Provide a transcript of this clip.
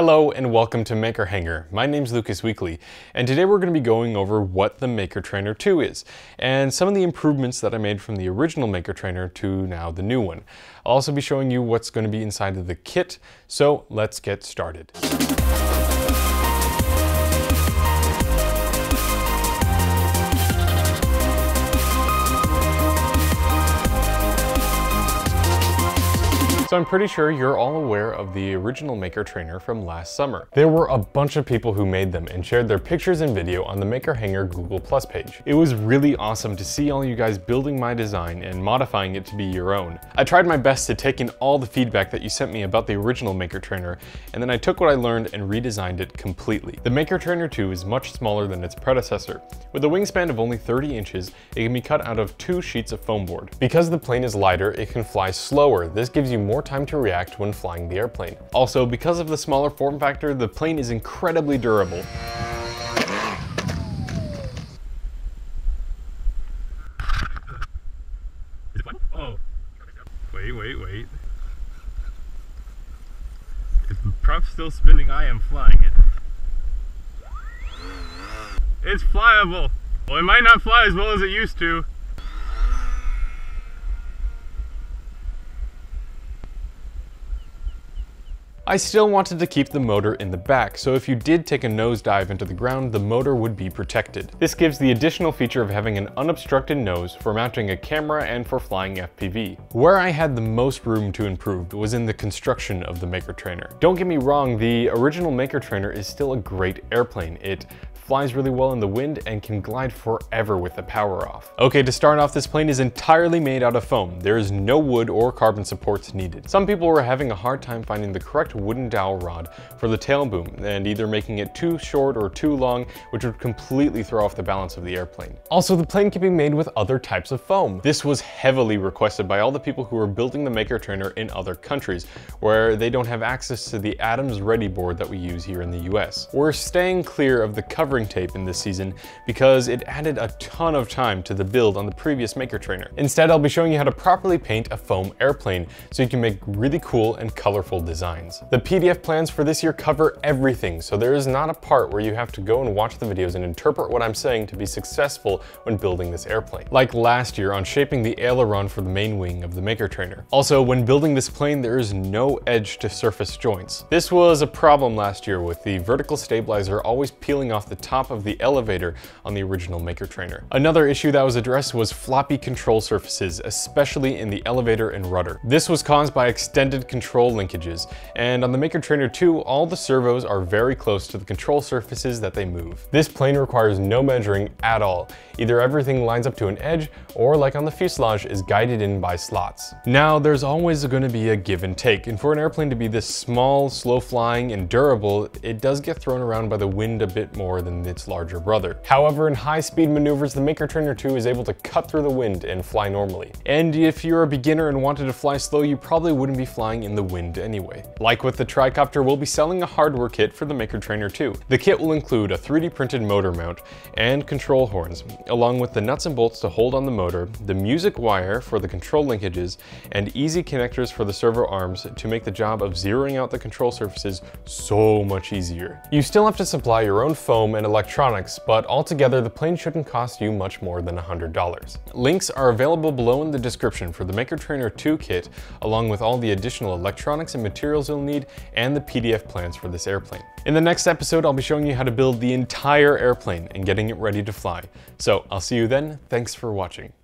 Hello and welcome to Maker Hangar. My name's Lucas Weakley, and today we're going to be going over what the Maker Trainer 2 is, and some of the improvements that I made from the original Maker Trainer to now the new one. I'll also be showing you what's going to be inside of the kit, so let's get started. So I'm pretty sure you're all aware of the original Maker Trainer from last summer. There were a bunch of people who made them and shared their pictures and video on the Maker Hangar Google Plus page. It was really awesome to see all you guys building my design and modifying it to be your own. I tried my best to take in all the feedback that you sent me about the original Maker Trainer, and then I took what I learned and redesigned it completely. The Maker Trainer 2 is much smaller than its predecessor. With a wingspan of only 30 inches, it can be cut out of two sheets of foam board. Because the plane is lighter, it can fly slower. This gives you more more time to react when flying the airplane. Also, because of the smaller form factor, the plane is incredibly durable. Wait, wait, wait. If the prop's still spinning, I am flying it. It's flyable! Well, it might not fly as well as it used to, I still wanted to keep the motor in the back, so if you did take a nosedive into the ground, the motor would be protected. This gives the additional feature of having an unobstructed nose for mounting a camera and for flying FPV. Where I had the most room to improve was in the construction of the Maker Trainer. Don't get me wrong, the original Maker Trainer is still a great airplane. It flies really well in the wind and can glide forever with the power off. Okay, to start off, this plane is entirely made out of foam. There is no wood or carbon supports needed. Some people were having a hard time finding the correct wooden dowel rod for the tail boom and either making it too short or too long, which would completely throw off the balance of the airplane. Also, the plane can be made with other types of foam. This was heavily requested by all the people who are building the Maker Trainer in other countries, where they don't have access to the Adams Readi-Board that we use here in the US. We're staying clear of the covering covering tape in this season because it added a ton of time to the build on the previous Maker Trainer. Instead, I'll be showing you how to properly paint a foam airplane so you can make really cool and colorful designs. The PDF plans for this year cover everything, so there is not a part where you have to go and watch the videos and interpret what I'm saying to be successful when building this airplane. Like last year on shaping the aileron for the main wing of the Maker Trainer. Also, when building this plane, there is no edge to surface joints. This was a problem last year with the vertical stabilizer always peeling off the top of the elevator on the original Maker Trainer. Another issue that was addressed was floppy control surfaces, especially in the elevator and rudder. This was caused by extended control linkages, and on the Maker Trainer 2, all the servos are very close to the control surfaces that they move. This plane requires no measuring at all. Either everything lines up to an edge, or like on the fuselage, is guided in by slots. Now, there's always going to be a give and take, and for an airplane to be this small, slow flying, and durable, it does get thrown around by the wind a bit more its larger brother. However, in high-speed maneuvers, the Maker Trainer 2 is able to cut through the wind and fly normally. And if you're a beginner and wanted to fly slow, you probably wouldn't be flying in the wind anyway. Like with the Tricopter, we'll be selling a hardware kit for the Maker Trainer 2. The kit will include a 3D printed motor mount and control horns, along with the nuts and bolts to hold on the motor, the music wire for the control linkages, and easy connectors for the servo arms to make the job of zeroing out the control surfaces so much easier. You still have to supply your own foam and electronics, but altogether the plane shouldn't cost you much more than $100. Links are available below in the description for the Maker Trainer 2 kit, along with all the additional electronics and materials you'll need, and the PDF plans for this airplane. In the next episode, I'll be showing you how to build the entire airplane and getting it ready to fly. So I'll see you then, thanks for watching.